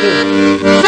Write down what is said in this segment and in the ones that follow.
Thank you.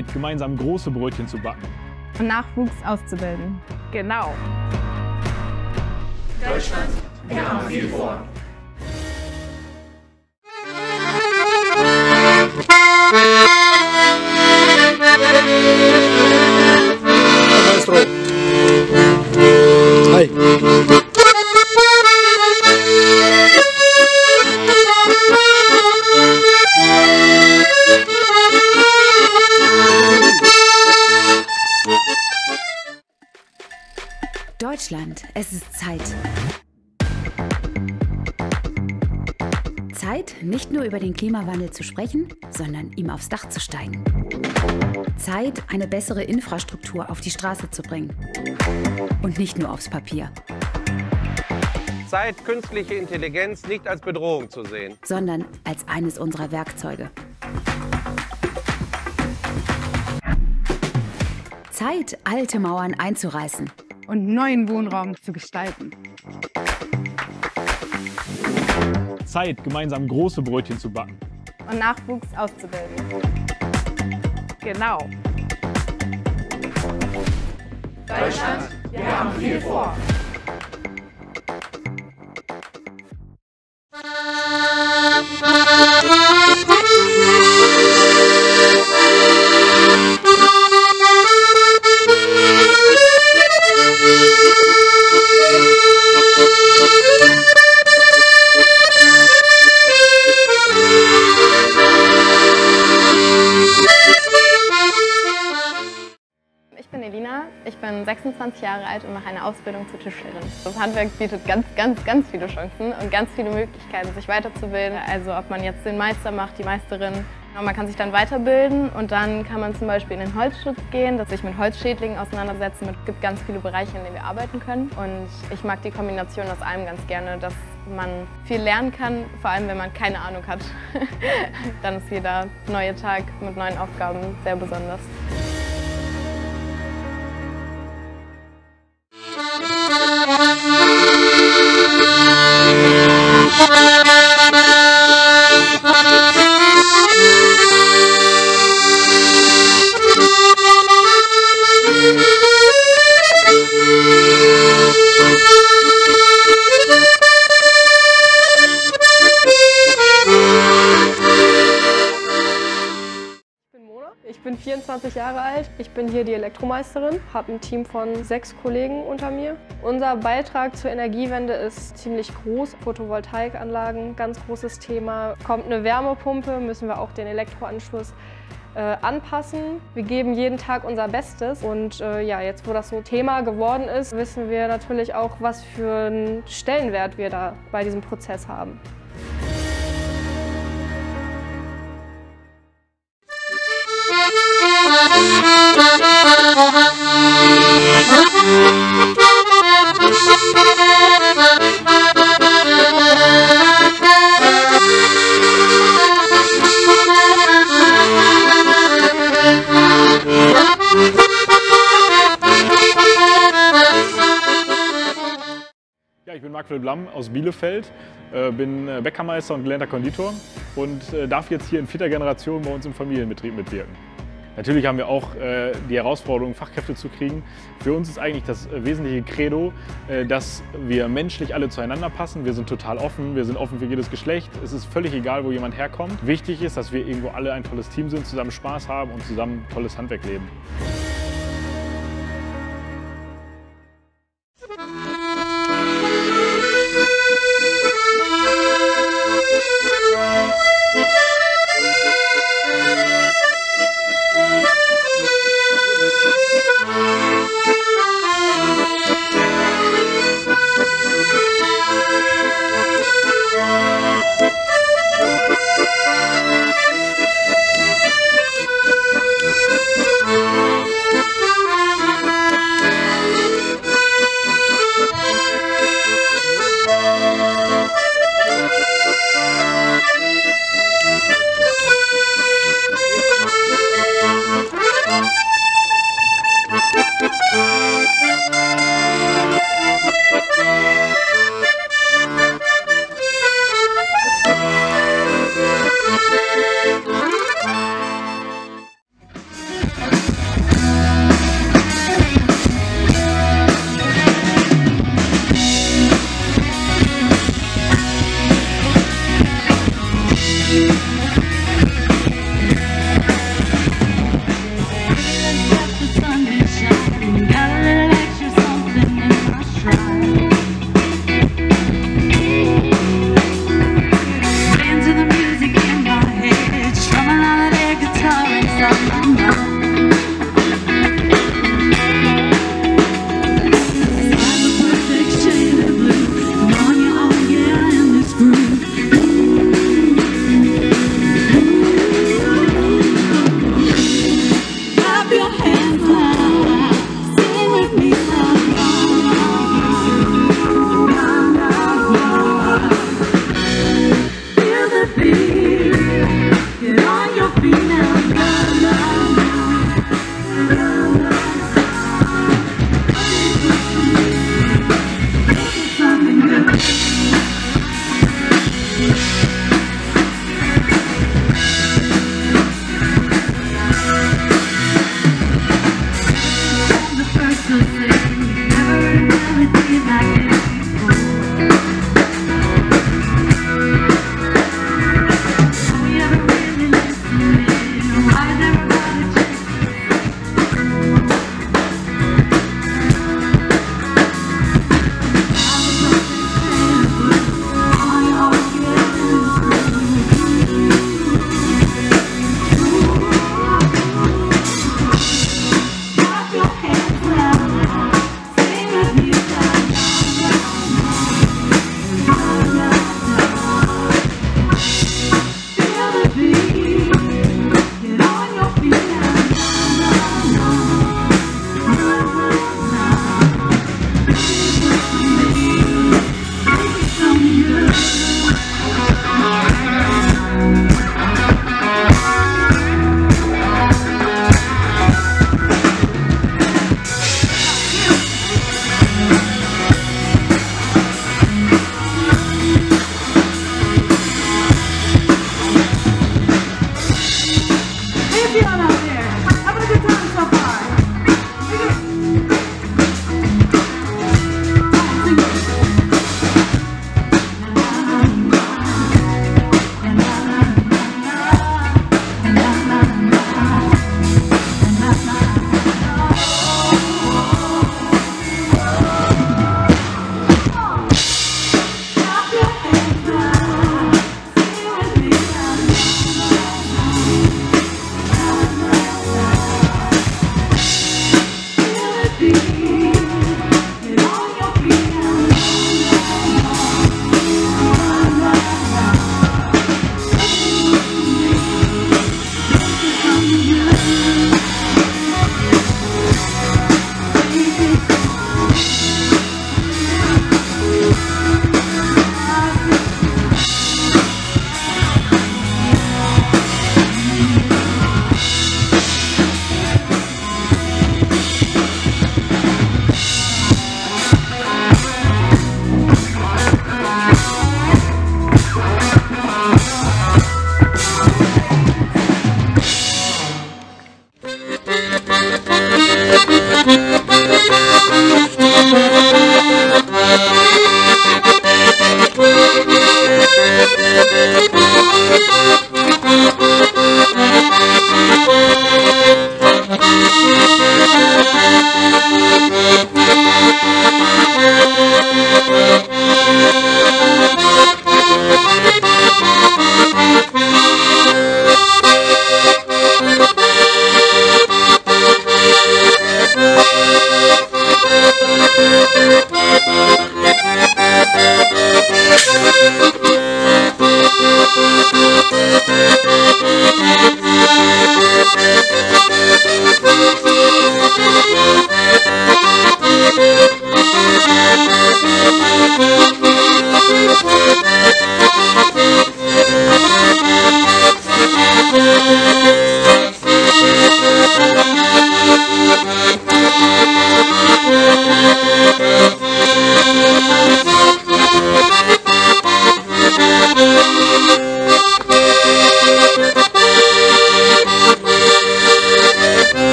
Zeit, gemeinsam große Brötchen zu backen. und Nachwuchs auszubilden. Genau. Maestro. Deutschland, es ist Zeit. Zeit, nicht nur über den Klimawandel zu sprechen, sondern ihm aufs Dach zu steigen. Zeit, eine bessere Infrastruktur auf die Straße zu bringen. Und nicht nur aufs Papier, Zeit, künstliche Intelligenz nicht als Bedrohung zu sehen. sondern als eines unserer Werkzeuge. Zeit, alte Mauern einzureißen. Und neuen Wohnraum zu gestalten. Zeit, gemeinsam große Brötchen zu backen. Und Nachwuchs auszubilden. Genau. Ich ich bin 26 Jahre alt und mache eine Ausbildung zur Tischlerin. Das Handwerk bietet ganz, ganz, ganz viele Chancen und ganz viele Möglichkeiten, sich weiterzubilden. Also ob man jetzt den Meister macht, die Meisterin. Und Man kann sich dann weiterbilden und dann kann man zum Beispiel in den Holzschutz gehen, dass sich mit Holzschädlingen auseinandersetzen. Es gibt ganz viele Bereiche, in denen wir arbeiten können. Und ich mag die Kombination aus allem ganz gerne, dass man viel lernen kann, vor allem wenn man keine Ahnung hat. dann ist jeder neue Tag mit neuen Aufgaben sehr besonders. 21 Jahre alt. Ich bin hier die Elektromeisterin, habe ein Team von sechs Kollegen unter mir. Unser Beitrag zur Energiewende ist ziemlich groß. Photovoltaikanlagen, ganz großes Thema. Kommt eine Wärmepumpe, müssen wir auch den Elektroanschluss äh, anpassen. Wir geben jeden Tag unser Bestes und äh, ja, jetzt wo das so Thema geworden ist, wissen wir natürlich auch, was für einen Stellenwert wir da bei diesem Prozess haben. Ja, ich bin Marc-Philipp Lamm aus Bielefeld, äh, bin äh, Bäckermeister und gelernter Konditor und äh, darf jetzt hier in vierter Generation bei uns im Familienbetrieb mitwirken. Natürlich haben wir auch die Herausforderung, Fachkräfte zu kriegen. Für uns ist eigentlich das wesentliche Credo, dass wir menschlich alle zueinander passen. Wir sind total offen, wir sind offen für jedes Geschlecht. Es ist völlig egal, wo jemand herkommt. Wichtig ist, dass wir irgendwo alle ein tolles Team sind, zusammen Spaß haben und zusammen tolles Handwerk leben.